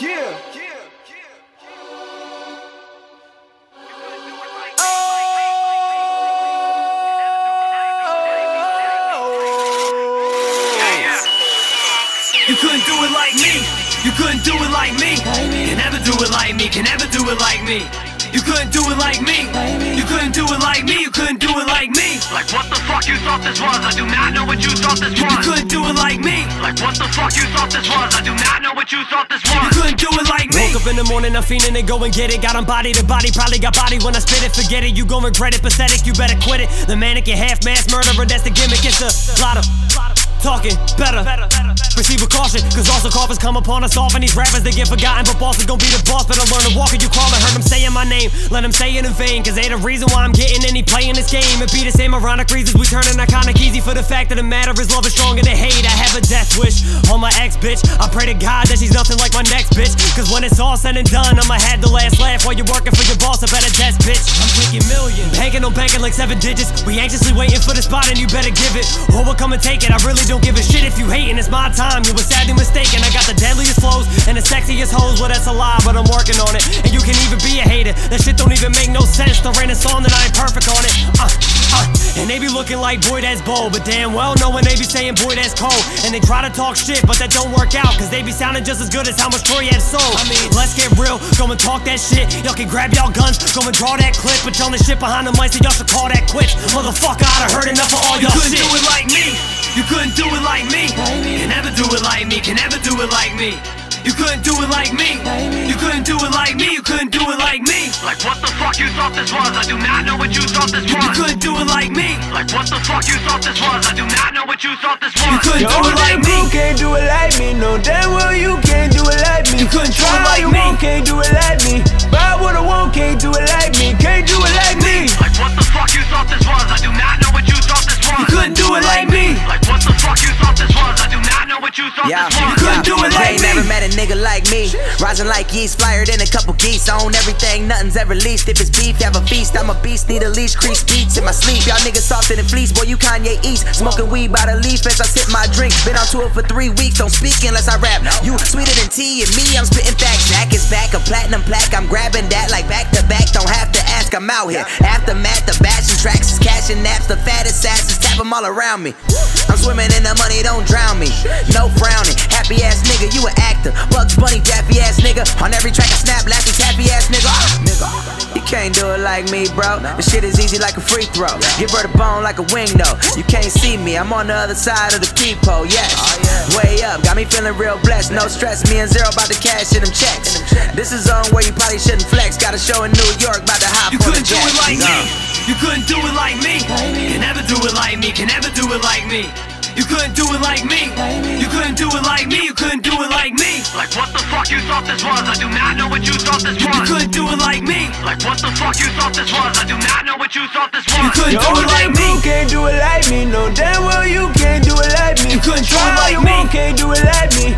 You couldn't do it like me. You couldn't do it like me. Can never do it like me. Can never do it like me. You couldn't do it like me. You couldn't do it like me. You couldn't do it like me. Like what the fuck you thought this was? I do not know what you thought this was. You couldn't do it like me. Like what the fuck you thought this was? I do not know what you thought this was. You couldn't do it like me. Woke up in the morning, I'm feeling it, go and get it. Got on body to body, probably got body when I spit it. Forget it, you gon' regret it. Pathetic, you better quit it. The mannequin, half mass murderer, that's the gimmick. It's a lot of talking better. Proceed with caution, cause also coffins come upon us often. These rappers, they get forgotten, but boss is gon' be the boss. Better learn to walk it, you crawl it. Heard them saying my name, let them say it in vain. Cause they the reason why I'm getting any play in this game. It be the same ironic reasons we turning iconic easy for the fact that the matter is love is stronger than hate. I have a death wish on my ex bitch. I pray to God that she's nothing like my next bitch. Cause when it's all said and done, I'ma have the last laugh while you're working for your boss. I better desk, bitch. I'm taking millions. Banking on banking like seven digits. We anxiously waiting for the spot and you better give it. Or we'll come and take it. I really don't give a shit if you hating. It's my time. You were sadly mistaken. I got the deadliest flows and the sexiest hoes. Well, that's a lie, but I'm working on it. And you can even be a hater. That shit don't even make no sense. To rain a song that I ain't perfect on it. Uh, uh. And they be looking like, boy, that's bold. But damn well knowing they be saying, boy, that's cold. And they try to talk shit, but that don't work out. Cause they be sounding just as good as how much Troy had sold. I mean, let's get real. Go and talk that shit. Y'all can grab y'all guns. Go and draw that clip. But y'all the shit behind the mic, so y'all should call that quits. Motherfucker, I done heard enough of all y'all couldn't shit. do it like me. You couldn't do it like me. Can never do it like me. Can never do it like me. You couldn't do it like me. You couldn't do it like me. You couldn't do it like me. Like what the fuck you thought this was? I do not know what you thought this was. You couldn't do it like me. Like what the fuck you thought this was? I do not know what you thought this was. You couldn't do it like me. Not know what you Yeah, was. couldn't do it You like ain't me. never met a nigga like me. Rising like yeast, flyer than a couple geese. Own everything, nothing's ever leased. If it's beef, have a feast. I'm a beast, need a leash, crease beats in my sleep. Y'all niggas softer than fleece, boy, you Kanye East. Smoking weed by the leaf as I sip my drink. Been on tour for three weeks, don't speak unless I rap. You sweeter than tea and me, I'm spitting facts. Jack is back, a platinum plaque. I'm grabbing that like back to back. Don't have to ask, I'm out here. Aftermath, the and tracks is cashing naps. The fattest asses tap 'em all around me. I'm swimming in the money, don't drown me. No frowning, happy ass nigga, you an actor. Bugs Bunny, daffy ass nigga. On every track I snap, laughing, tappy ass nigga. Ah, nigga. You can't do it like me, bro. This shit is easy like a free throw. Give her the bone like a wing, though. You can't see me, I'm on the other side of the peephole, yes. Way up, got me feeling real blessed. No stress, me and Zero about to cash in them checks. This is on where you probably shouldn't flex. Got a show in New York, about to hop You on the couldn't do it like Uh. me. You couldn't do it like me. Can never do it like me. Can never do it like me. You couldn't do it like me. You couldn't do it like me. You couldn't do it like me. Like what the thought this was? I do not know what you thought this You couldn't do it like me. Like what the fuck you thought this was? I do not know what you thought this was You was. couldn't do it like damn me. crew can't do it like me. No damn well you can't do it like me. You couldn't do it Try like you me. want, can't do it like me. Buy what I want, can't do it like me.